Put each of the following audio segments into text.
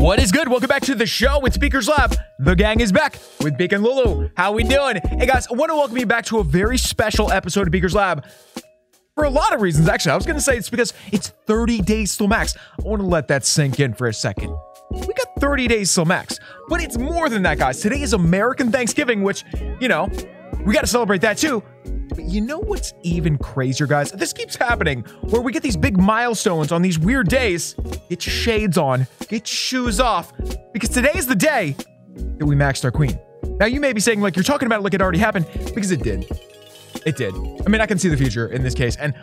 What is good? Welcome back to the show with Beaker's Lab. The gang is back with Beak and Lulu. How we doing? Hey guys, I want to welcome you back to a very special episode of Beakers Lab. For a lot of reasons, actually. I was going to say it's because it's 30 days till max. I want to let that sink in for a second. We got 30 days till max, but it's more than that, guys. Today is American Thanksgiving, which, you know, we got to celebrate that too. You know what's even crazier, guys? This keeps happening where we get these big milestones on these weird days. Get your shades on, get your shoes off, because today is the day that we maxed our queen. Now, you may be saying, like, you're talking about it like it already happened, because it did. It did. I mean, I can see the future in this case. And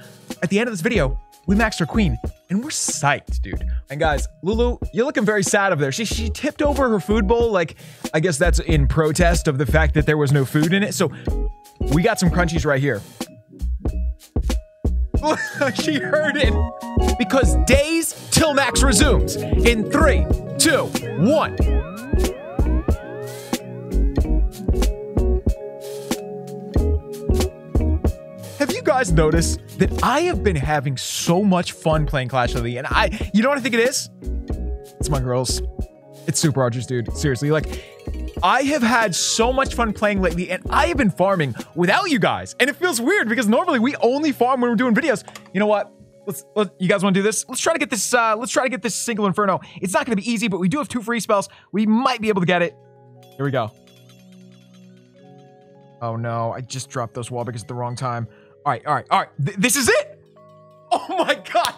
at the end of this video, we maxed our queen, and we're psyched, dude. And guys, Lulu, you're looking very sad over there. She, she tipped over her food bowl. Like, I guess that's in protest of the fact that there was no food in it. So we got some crunchies right here. she heard it. Because days till max resumes in three, two, one. Have you guys noticed that I have been having so much fun playing Clash of the and I you know what I think it is? It's my girls. It's Super Archers, dude. Seriously, like I have had so much fun playing lately, and I have been farming without you guys. And it feels weird because normally we only farm when we're doing videos. You know what? Let's, let, you guys want to do this? Let's try to get this, uh, let's try to get this single inferno. It's not going to be easy, but we do have two free spells. We might be able to get it. Here we go. Oh no, I just dropped those wall because at the wrong time. All right, all right, all right. Th this is it. Oh my God.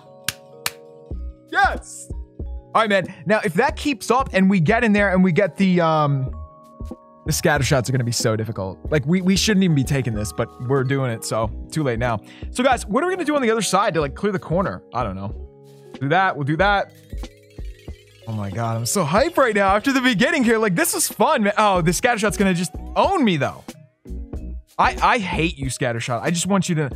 Yes. All right, man. Now, if that keeps up and we get in there and we get the, um, the scatter shots are going to be so difficult. Like, we, we shouldn't even be taking this, but we're doing it, so too late now. So, guys, what are we going to do on the other side to, like, clear the corner? I don't know. Do that. We'll do that. Oh my god, I'm so hyped right now after the beginning here. Like, this is fun, man. Oh, the scatter shot's going to just own me, though. I, I hate you, Scattershot. I just want you to...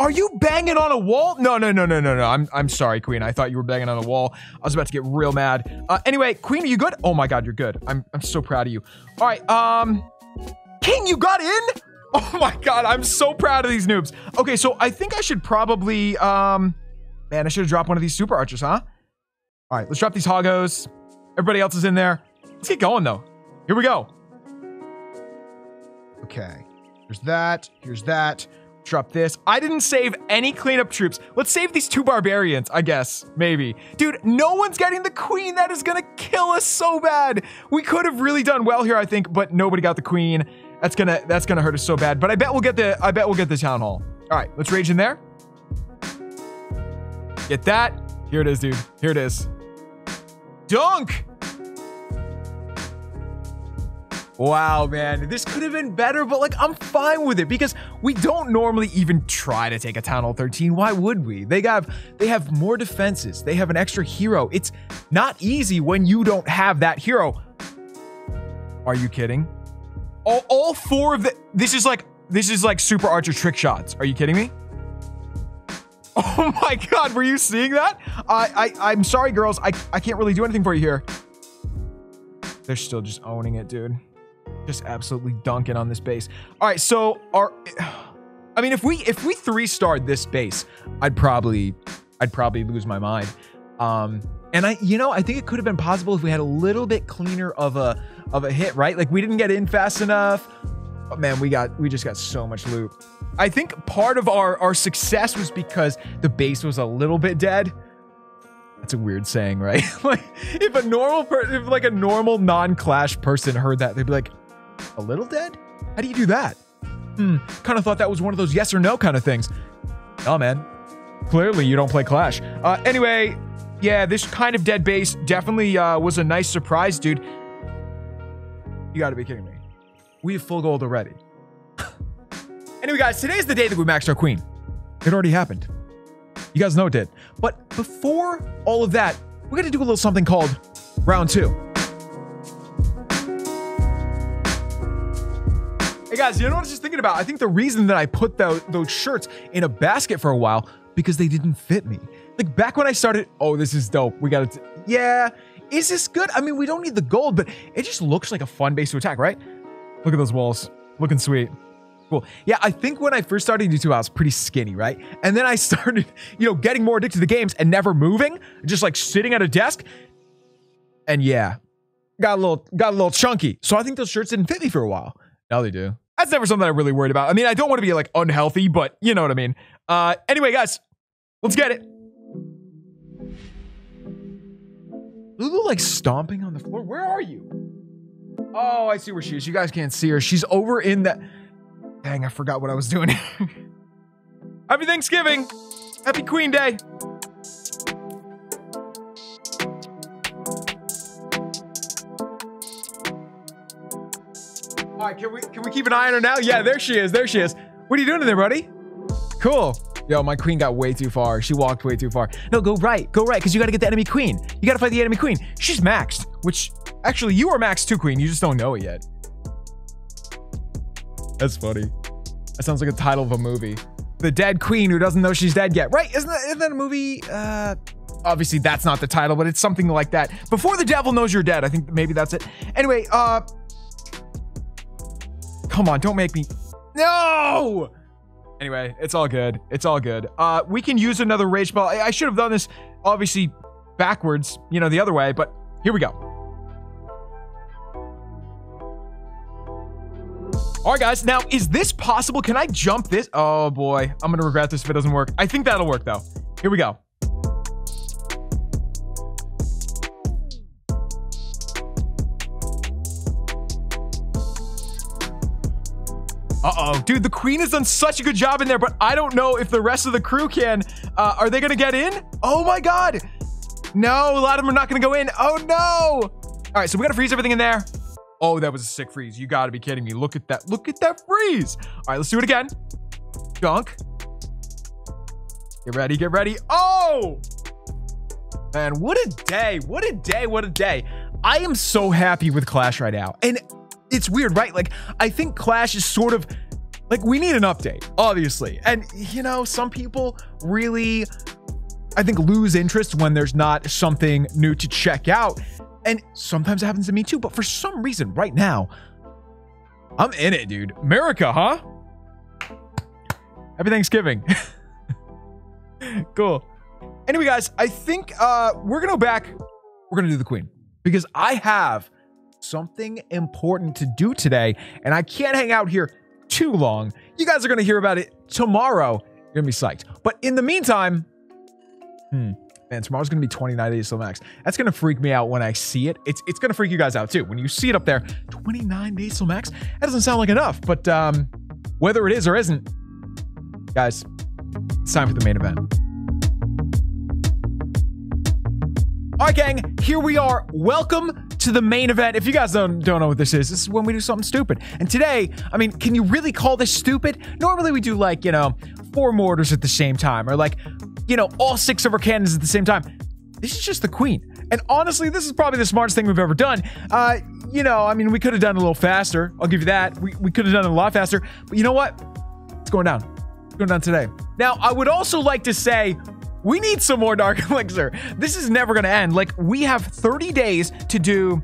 Are you banging on a wall? No, no, no, no, no, no. I'm, I'm sorry, Queen. I thought you were banging on a wall. I was about to get real mad. Uh, anyway, Queen, are you good? Oh my god, you're good. I'm, I'm so proud of you. All right, um... King, you got in? Oh my god, I'm so proud of these noobs. Okay, so I think I should probably, um... Man, I should have dropped one of these super archers, huh? All right, let's drop these hoggos. Everybody else is in there. Let's get going, though. Here we go. Okay. Here's that. Here's that. Drop this. I didn't save any cleanup troops. Let's save these two barbarians, I guess. Maybe. Dude, no one's getting the queen. That is gonna kill us so bad. We could have really done well here, I think, but nobody got the queen. That's gonna that's gonna hurt us so bad. But I bet we'll get the I bet we'll get the town hall. All right, let's rage in there. Get that. Here it is, dude. Here it is. Dunk! Wow, man, this could have been better, but like I'm fine with it because we don't normally even try to take a town hall 13. Why would we? They have they have more defenses. They have an extra hero. It's not easy when you don't have that hero. Are you kidding? All, all four of the this is like this is like super archer trick shots. Are you kidding me? Oh my god, were you seeing that? I I I'm sorry, girls. I I can't really do anything for you here. They're still just owning it, dude just absolutely dunking on this base. All right, so our, I mean, if we if we three starred this base, I'd probably I'd probably lose my mind. Um, and I, you know, I think it could have been possible if we had a little bit cleaner of a of a hit, right? Like we didn't get in fast enough. But man, we got we just got so much loot. I think part of our our success was because the base was a little bit dead. That's a weird saying, right? like if a normal person, if like a normal non-clash person heard that, they'd be like, a little dead? How do you do that? Hmm, kind of thought that was one of those yes or no kind of things. Oh, man. Clearly, you don't play Clash. Uh, anyway, yeah, this kind of dead base definitely uh, was a nice surprise, dude. You gotta be kidding me. We have full gold already. anyway, guys, today is the day that we maxed our queen. It already happened. You guys know it did. But before all of that, we're gonna do a little something called round two. Guys, you know what I was just thinking about? I think the reason that I put those, those shirts in a basket for a while because they didn't fit me. Like back when I started, oh, this is dope. We got it. Yeah. Is this good? I mean, we don't need the gold, but it just looks like a fun base to attack, right? Look at those walls. Looking sweet. Cool. Yeah, I think when I first started YouTube, I was pretty skinny, right? And then I started, you know, getting more addicted to the games and never moving, just like sitting at a desk. And yeah, got a little got a little chunky. So I think those shirts didn't fit me for a while. Now they do. That's never something I really worried about. I mean, I don't want to be like unhealthy, but you know what I mean. Uh, anyway, guys, let's get it. Lulu like stomping on the floor. Where are you? Oh, I see where she is. You guys can't see her. She's over in that. Dang, I forgot what I was doing. Happy Thanksgiving. Happy Queen Day. Right, can we can we keep an eye on her now? Yeah, there she is. There she is. What are you doing in there, buddy? Cool. Yo, my queen got way too far. She walked way too far. No, go right. Go right, because you got to get the enemy queen. You got to fight the enemy queen. She's maxed, which actually you are maxed too, queen. You just don't know it yet. That's funny. That sounds like a title of a movie. The dead queen who doesn't know she's dead yet. Right? Isn't that, isn't that a movie? Uh, obviously that's not the title, but it's something like that. Before the devil knows you're dead. I think maybe that's it. Anyway, uh, come on, don't make me. No. Anyway, it's all good. It's all good. Uh, we can use another rage ball. I, I should have done this obviously backwards, you know, the other way, but here we go. All right, guys. Now, is this possible? Can I jump this? Oh, boy. I'm going to regret this if it doesn't work. I think that'll work, though. Here we go. Uh-oh. Dude, the queen has done such a good job in there, but I don't know if the rest of the crew can. Uh, are they going to get in? Oh, my God. No, a lot of them are not going to go in. Oh, no. All right, so we got to freeze everything in there. Oh, that was a sick freeze. You got to be kidding me. Look at that. Look at that freeze. All right, let's do it again. Dunk. Get ready. Get ready. Oh! Man, what a day. What a day. What a day. I am so happy with Clash right now. And it's weird, right? Like, I think Clash is sort of like we need an update, obviously. And, you know, some people really, I think, lose interest when there's not something new to check out. And sometimes it happens to me too. But for some reason, right now, I'm in it, dude. America, huh? Happy Thanksgiving. cool. Anyway, guys, I think uh, we're going to go back. We're going to do the queen because I have something important to do today and I can't hang out here too long. You guys are going to hear about it tomorrow. You're going to be psyched. But in the meantime, hmm. Man, tomorrow's gonna be 29 days till max. That's gonna freak me out when I see it. It's it's gonna freak you guys out too. When you see it up there, 29 days till max, that doesn't sound like enough. But um, whether it is or isn't, guys, it's time for the main event. All right, gang, here we are. Welcome to the main event. If you guys don't, don't know what this is, this is when we do something stupid. And today, I mean, can you really call this stupid? Normally we do like, you know, four mortars at the same time or like, you know, all six of our cannons at the same time. This is just the queen. And honestly, this is probably the smartest thing we've ever done. Uh, you know, I mean, we could have done a little faster. I'll give you that. We, we could have done it a lot faster. But you know what? It's going down. It's going down today. Now, I would also like to say we need some more Dark Elixir. This is never going to end. Like, we have 30 days to do,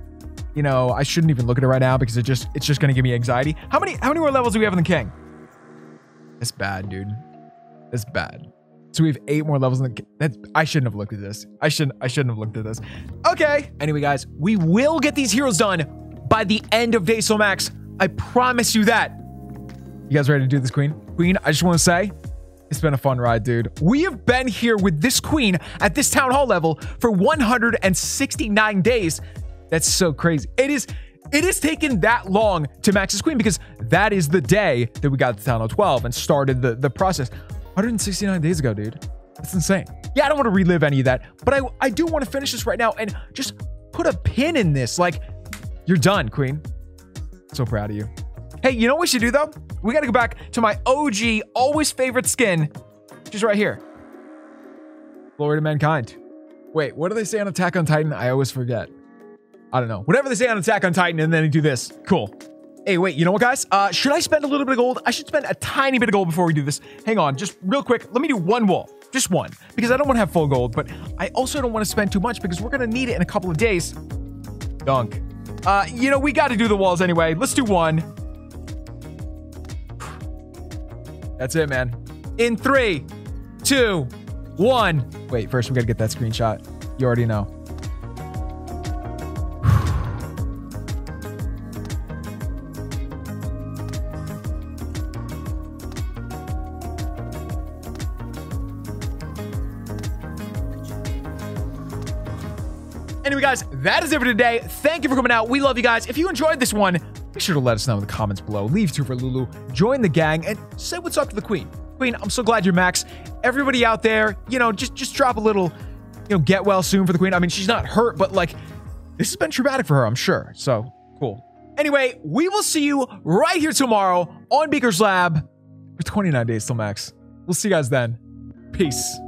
you know, I shouldn't even look at it right now because it just it's just going to give me anxiety. How many how many more levels do we have in the king? It's bad, dude. It's bad. So we have eight more levels in the that I shouldn't have looked at this. I shouldn't I shouldn't have looked at this. Okay. Anyway, guys, we will get these heroes done by the end of Day So Max. I promise you that. You guys ready to do this, Queen? Queen, I just want to say, it's been a fun ride, dude. We have been here with this queen at this town hall level for 169 days. That's so crazy. It is it has taken that long to max this queen because that is the day that we got to town hall 12 and started the, the process. 169 days ago, dude. That's insane. Yeah, I don't want to relive any of that, but I, I do want to finish this right now and just put a pin in this. Like, you're done, Queen. So proud of you. Hey, you know what we should do, though? We got to go back to my OG, always favorite skin, just right here. Glory to mankind. Wait, what do they say on Attack on Titan? I always forget. I don't know. Whatever they say on Attack on Titan, and then they do this. Cool. Hey, wait, you know what, guys? Uh, should I spend a little bit of gold? I should spend a tiny bit of gold before we do this. Hang on, just real quick. Let me do one wall. Just one. Because I don't want to have full gold, but I also don't want to spend too much because we're going to need it in a couple of days. Dunk. Uh, you know, we got to do the walls anyway. Let's do one. That's it, man. In three, two, one. Wait, first we gotta get that screenshot. You already know. Anyway, guys, that is it for today. Thank you for coming out. We love you guys. If you enjoyed this one, be sure to let us know in the comments below. Leave two for Lulu, join the gang, and say what's up to the queen. Queen, I'm so glad you're Max. Everybody out there, you know, just just drop a little, you know, get well soon for the queen. I mean, she's not hurt, but like, this has been traumatic for her, I'm sure. So cool. Anyway, we will see you right here tomorrow on Beaker's Lab for 29 days till Max. We'll see you guys then. Peace.